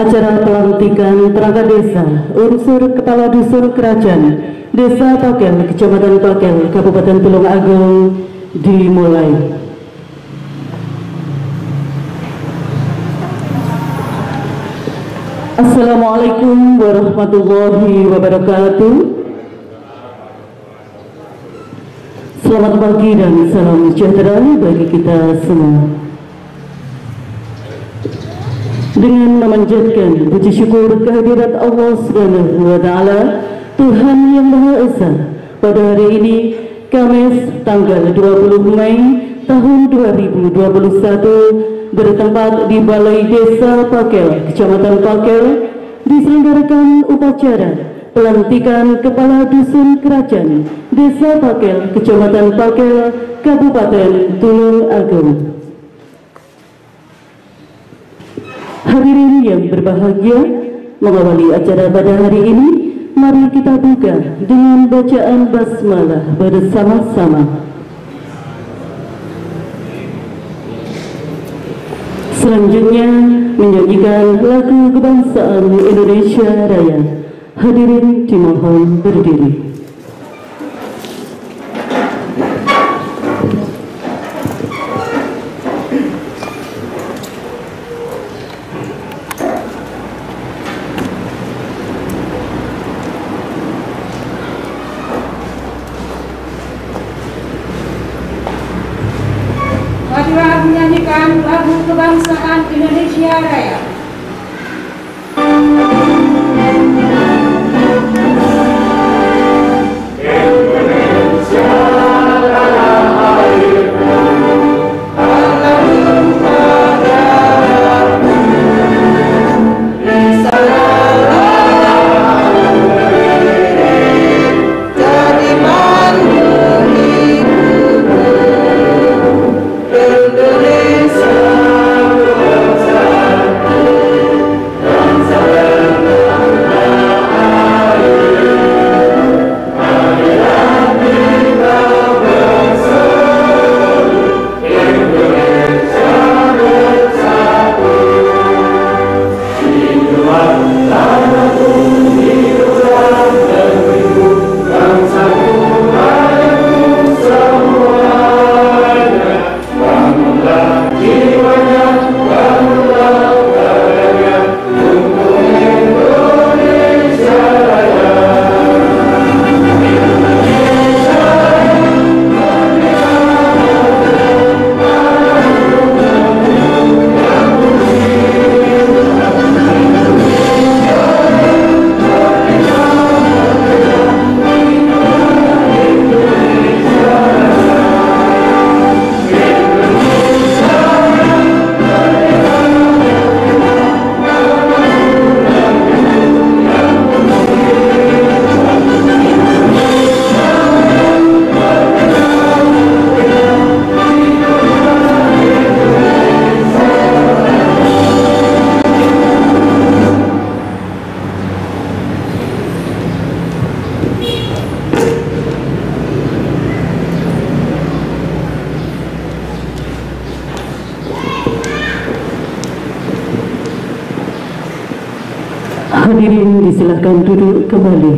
acara pelantikan perangkat desa unsur kepala dusun kerajaan desa Pakel, kecamatan Pakel, Kabupaten Tulung Agung dimulai. Assalamualaikum warahmatullahi wabarakatuh. Selamat pagi dan salam sejahtera bagi kita semua. Dengan memanjatkan puji syukur kehadirat Allah Subhanahu wa taala, Tuhan yang Maha Esa, pada hari ini Kamis tanggal 20 Mei tahun 2021 bertempat di Balai Desa Pakel, Kecamatan Pakel, diselenggarakan upacara pelantikan Kepala Dusun Kerajaan Desa Pakel, Kecamatan Pakel, Kabupaten Tulung Agung. Hadirin yang berbahagia, mengawali acara pada hari ini, mari kita buka dengan bacaan basmalah bersama-sama. Selanjutnya menyanyikan lagu kebangsaan Indonesia Raya. Hadirin dimohon berdiri. Pendidikan Kebangsaan Indonesia Raya. Hadirin disilakan duduk kembali.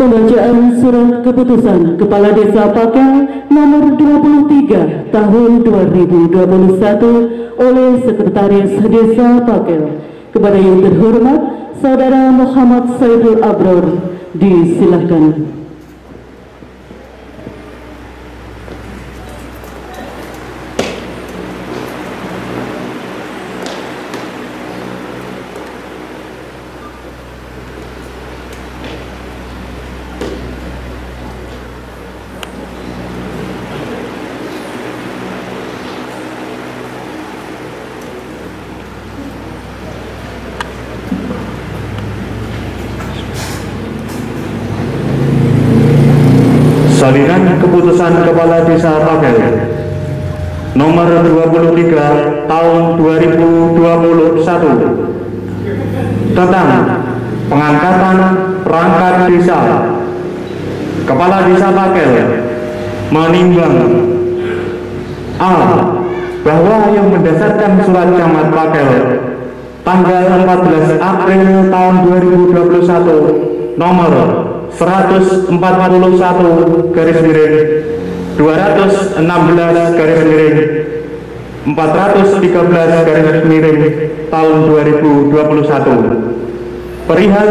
Pembacaan surat keputusan Kepala Desa Pakel nomor 23 tahun 2021 oleh Sekretaris Desa Pakel kepada yang terhormat Saudara Muhammad Saiful Abror disilahkan. Salinan keputusan Kepala Desa Pagel nomor 23 tahun 2021 tentang pengangkatan perangkat desa Kepala Desa Pagel menimbang A. Bahwa yang mendasarkan surat camat pakel tanggal 14 April tahun 2021 nomor 141 garis miring 216 garis miring 413 garis miring tahun 2021 perihal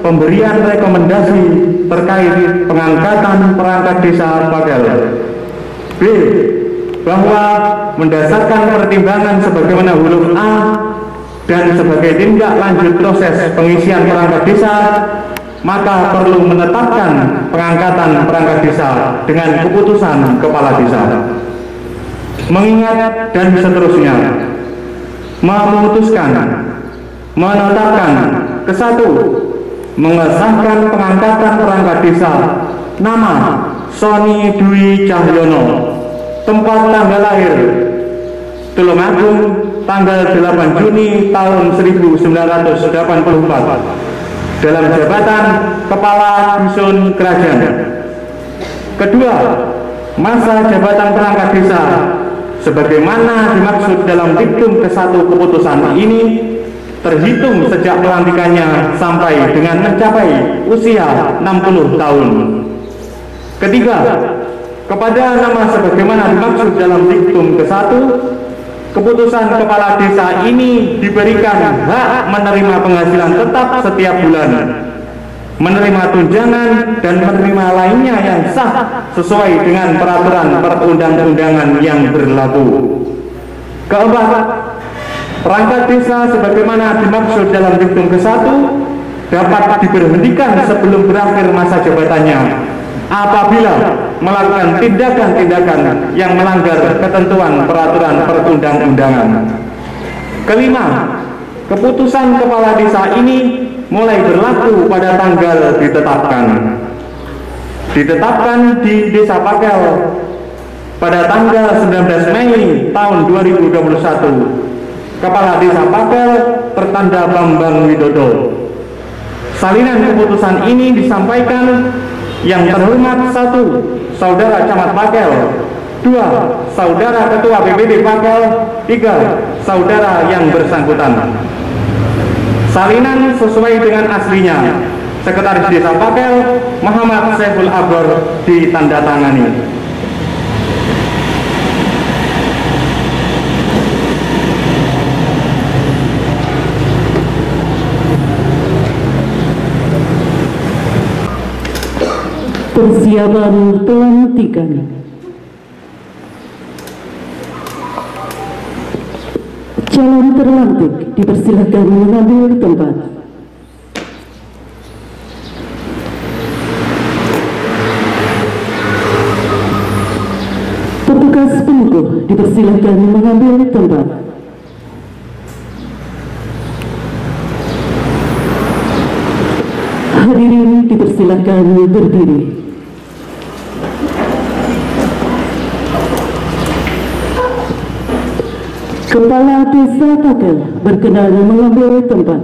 pemberian rekomendasi terkait pengangkatan perangkat desa Bagel B bahwa mendasarkan pertimbangan sebagaimana huruf A dan sebagai tindak lanjut proses pengisian perangkat desa maka perlu menetapkan pengangkatan perangkat desa dengan keputusan kepala desa. Mengingat dan seterusnya memutuskan menetapkan ke satu mengesahkan pengangkatan perangkat desa nama Sony Dwi Cahyono tempat tanggal lahir Tulungagung tanggal 8 Juni tahun 1984 dalam jabatan Kepala Dusun Kerajaan kedua masa jabatan perangkat desa sebagaimana dimaksud dalam diktum ke satu keputusan ini terhitung sejak pelantikannya sampai dengan mencapai usia 60 tahun. Ketiga, kepada nama sebagaimana dimaksud dalam diktum ke satu, keputusan kepala desa ini diberikan hak menerima penghasilan tetap setiap bulan, menerima tunjangan dan menerima lainnya yang sah sesuai dengan peraturan perundang-undangan yang berlaku. Keempat, Perangkat desa sebagaimana dimaksud dalam diktum ke satu dapat diberhentikan sebelum berakhir masa jabatannya apabila melakukan tindakan-tindakan yang melanggar ketentuan peraturan perundang-undangan. Kelima, keputusan kepala desa ini mulai berlaku pada tanggal ditetapkan. Ditetapkan di Desa Pakel pada tanggal 19 Mei tahun 2021 Kepala Desa Pakel pertanda Bambang Widodo. Salinan keputusan ini disampaikan yang terhormat satu, Saudara Camat Pakel, dua, Saudara Ketua BPD Pakel, tiga, Saudara yang bersangkutan. Salinan sesuai dengan aslinya. Sekretaris Desa Pakel, Muhammad Saiful Abor ditandatangani. Persiapan pelantikan Calon terlantik dipersilahkan mengambil tempat. Petugas pengukuh dipersilahkan mengambil tempat. Hadirin dipersilahkan berdiri. Kepala Desa Takel berkenan mengambil tempat.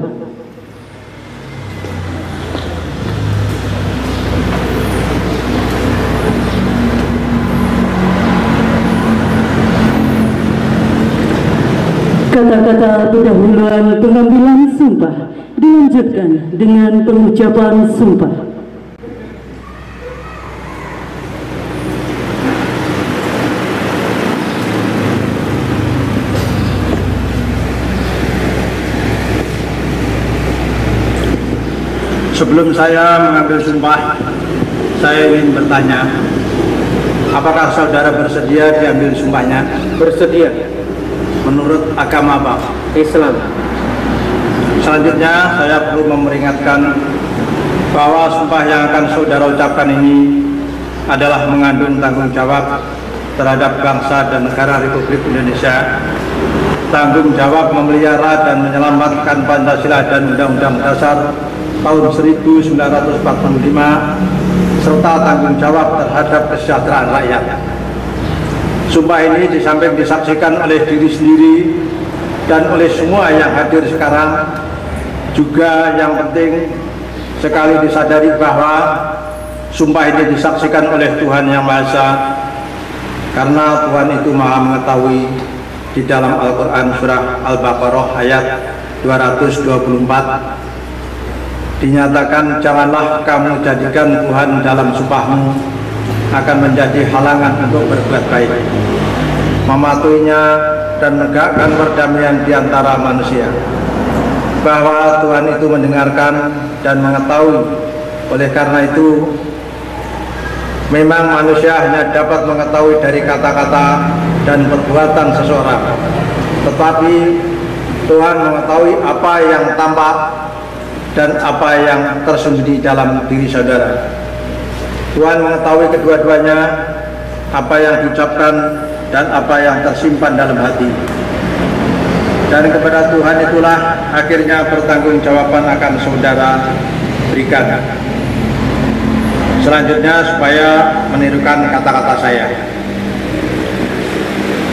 Kata-kata pendahuluan pengambilan sumpah dilanjutkan dengan pengucapan sumpah. Sebelum saya mengambil sumpah, saya ingin bertanya, apakah saudara bersedia diambil sumpahnya? Bersedia. Menurut agama apa? Islam. Selanjutnya, saya perlu memperingatkan bahwa sumpah yang akan saudara ucapkan ini adalah mengandung tanggung jawab terhadap bangsa dan negara Republik Indonesia tanggung jawab memelihara dan menyelamatkan Pancasila dan Undang-Undang Dasar tahun 1945 serta tanggung jawab terhadap kesejahteraan rakyat. Sumpah ini di samping disaksikan oleh diri sendiri dan oleh semua yang hadir sekarang juga yang penting sekali disadari bahwa sumpah ini disaksikan oleh Tuhan Yang Maha Esa karena Tuhan itu maha mengetahui di dalam Al-Quran surah Al-Baqarah ayat 224 dinyatakan janganlah kamu jadikan Tuhan dalam sumpahmu akan menjadi halangan untuk berbuat baik. Mematuhinya dan menegakkan perdamaian di antara manusia. Bahwa Tuhan itu mendengarkan dan mengetahui. Oleh karena itu memang manusia hanya dapat mengetahui dari kata-kata dan perbuatan seseorang. Tetapi Tuhan mengetahui apa yang tampak dan apa yang tersembunyi dalam diri saudara. Tuhan mengetahui kedua-duanya apa yang diucapkan dan apa yang tersimpan dalam hati. Dan kepada Tuhan itulah akhirnya pertanggungjawaban akan saudara berikan. Selanjutnya supaya menirukan kata-kata saya.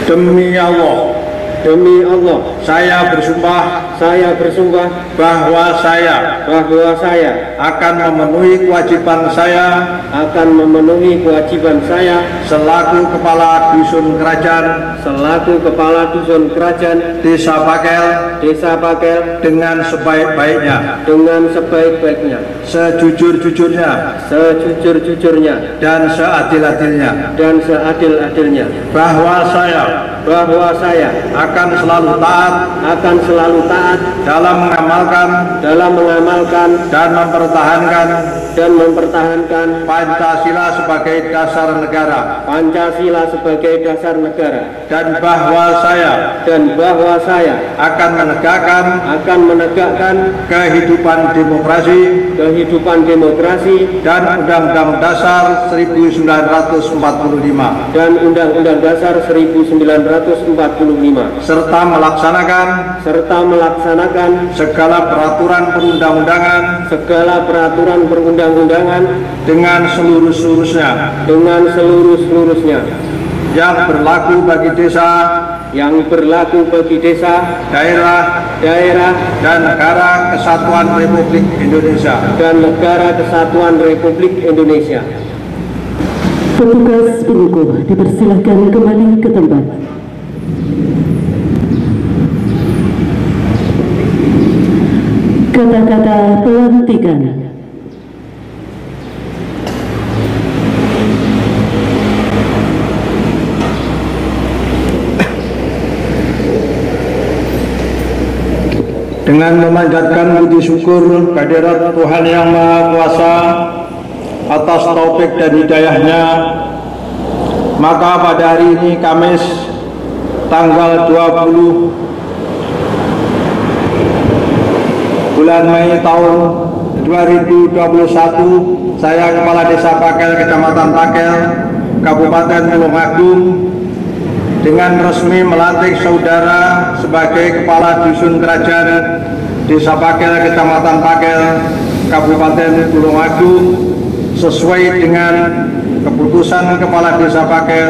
Demi Allah Demi Allah, saya bersumpah saya bersumpah bahwa saya bahwa saya akan memenuhi kewajiban saya akan memenuhi kewajiban saya selaku kepala dusun kerajaan selaku kepala dusun kerajaan Desa Pakel Desa Pakel dengan sebaik-baiknya, dengan sebaik-baiknya, sejujur-jujurnya, sejujur-jujurnya, dan seadil-adilnya. Dan seadil-adilnya. Bahwa saya bahwa saya akan selalu taat akan selalu taat dalam mengamalkan dalam mengamalkan dan mempertahankan dan mempertahankan Pancasila sebagai dasar negara. Pancasila sebagai dasar negara. Dan bahwa saya dan bahwa saya akan menegakkan akan menegakkan kehidupan demokrasi kehidupan demokrasi dan Undang-Undang Dasar 1945 dan Undang-Undang Dasar 1945 serta melaksanakan serta melaksanakan segala peraturan perundang-undangan segala peraturan perundang-undangan dengan seluruh-seluruhnya dengan seluruh-seluruhnya yang berlaku bagi desa, yang berlaku bagi desa, daerah, daerah, dan negara kesatuan Republik Indonesia. dan negara kesatuan Republik Indonesia. Petugas pengukuh dipersilahkan kembali ke tempat. Kata-kata pelantikan. Dengan memanjatkan puji syukur kehadirat Tuhan Yang Maha Kuasa atas taufik dan hidayahnya, maka pada hari ini Kamis tanggal 20 bulan Mei tahun 2021 saya Kepala Desa Pakel Kecamatan Pakel Kabupaten Tulungagung dengan resmi melantik saudara sebagai Kepala Dusun Kerajaan Desa Pakel Kecamatan Pakel Kabupaten Tulungagung sesuai dengan keputusan Kepala Desa Pakel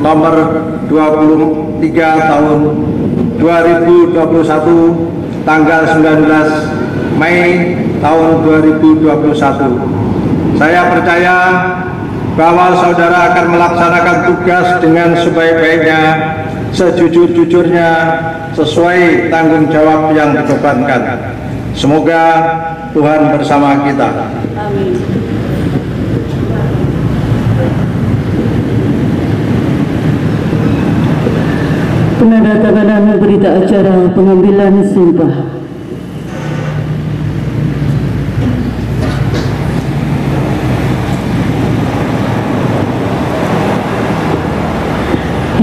nomor 23 tahun 2021 tanggal 19 Mei tahun 2021. Saya percaya bahwa saudara akan melaksanakan tugas dengan sebaik-baiknya, sejujur-jujurnya, sesuai tanggung jawab yang dibebankan. Semoga Tuhan bersama kita. Penandatanganan berita acara pengambilan sumpah.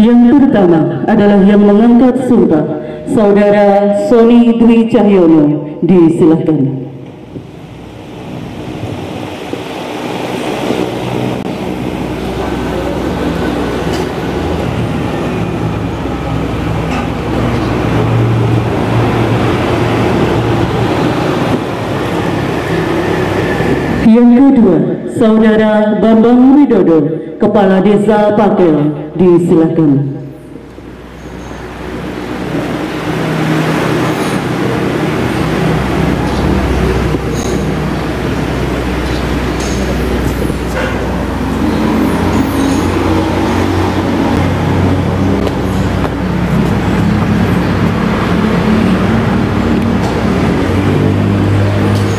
Yang pertama adalah yang mengangkat sumpah, Saudara Sony Dwi Cahyono. Disilahkan. Yang kedua, Saudara Bambang Widodo, Kepala Desa Pakel, Disilakan.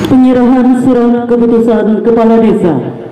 penyerahan surat keputusan kepala desa